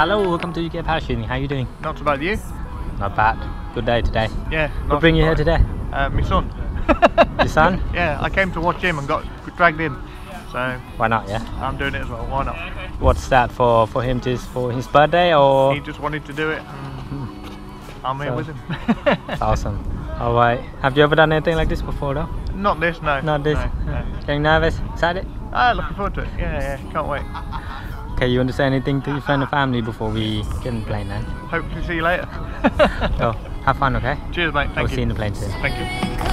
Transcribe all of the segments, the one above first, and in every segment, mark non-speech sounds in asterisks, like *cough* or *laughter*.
Hello, welcome to UK Parachuting. How are you doing? Not so bad, you? Not bad. Good day today. Yeah. What bring you here today? Uh, my son. *laughs* Your son? *laughs* Yeah, I came to watch him and got dragged in. So Why not? Yeah. I'm doing it as well. Why not? What's that for? For him just for his birthday or? He just wanted to do it. And I'm here So- with him. *laughs* Awesome. All right. Have you ever done anything like this before, though? Not this, no. Not this. No, no. Getting nervous? Excited? Ah, looking forward to it. Yeah, yeah. Can't wait. Okay. You want to say anything to your friend and family before we get in the plane, then? Hope to see you later. *laughs* So have fun, okay? Cheers, mate. Thank we'll you. see you in the plane soon. Thank you.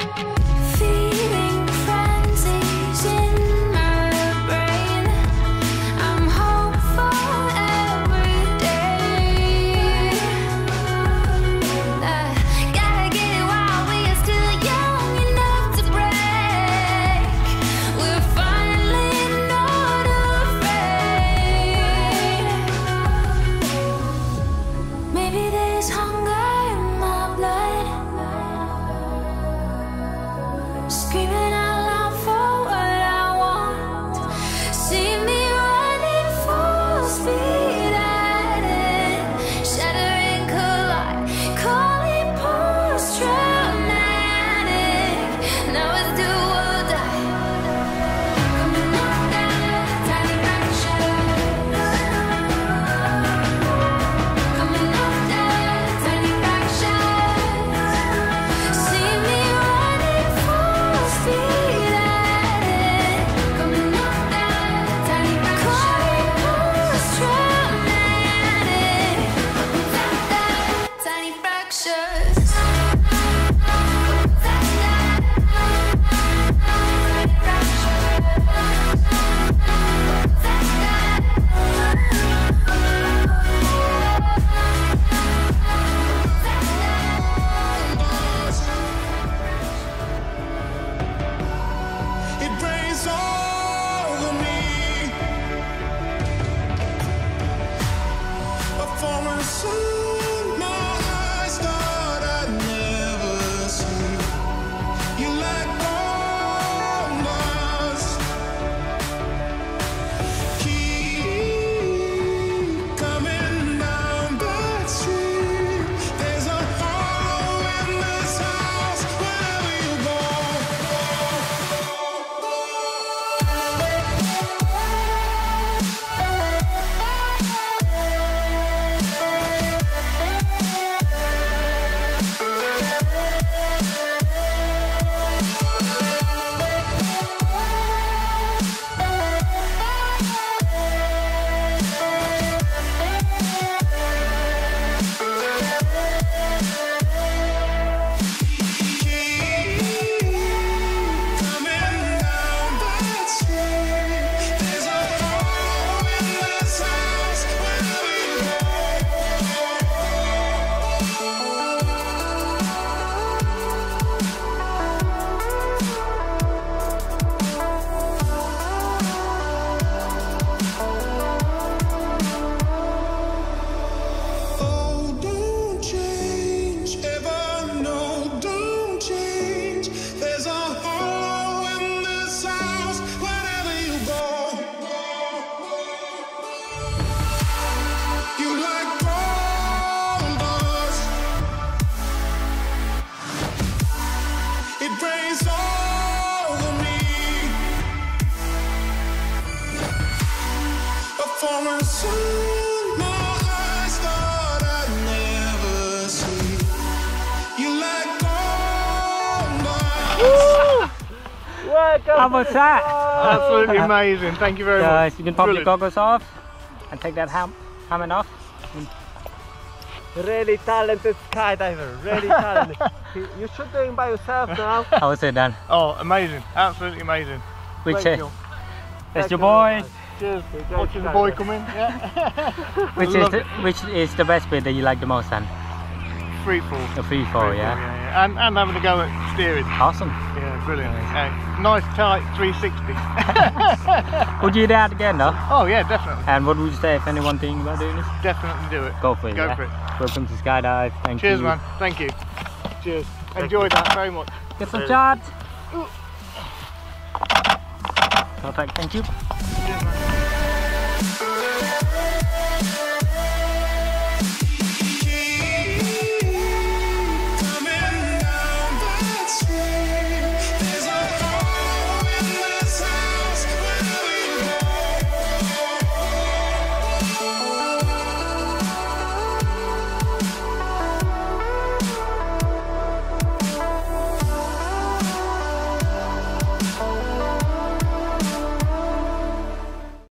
thank you. song How was that? Absolutely amazing. Thank you very Guys, much. you can pop your goggles off and take that ham helmet off. Really talented skydiver, really *laughs* talented. you should do it by yourself now. How was it Dan? Oh, amazing. Absolutely amazing. Which Great uh, job. that's your boy. Cheers. Watching the boy come in. Yeah. *laughs* Which is the, which is the best bit that you like the most then? Free fall. The free fall, Free yeah. fall, yeah. And, and having a go at steering. Awesome. Yeah, brilliant. Nice. Yeah, nice tight 360. *laughs* Would you do that again though? oh yeah, definitely. And what would you say if anyone thinking about doing this? Definitely do it. Go for it. Go yeah? for it. Welcome to Skydive. Thank Cheers, you. Cheers, man. Thank you. Cheers. Enjoyed that very much. Get some shots. Perfect. Thank you. Cheers, man.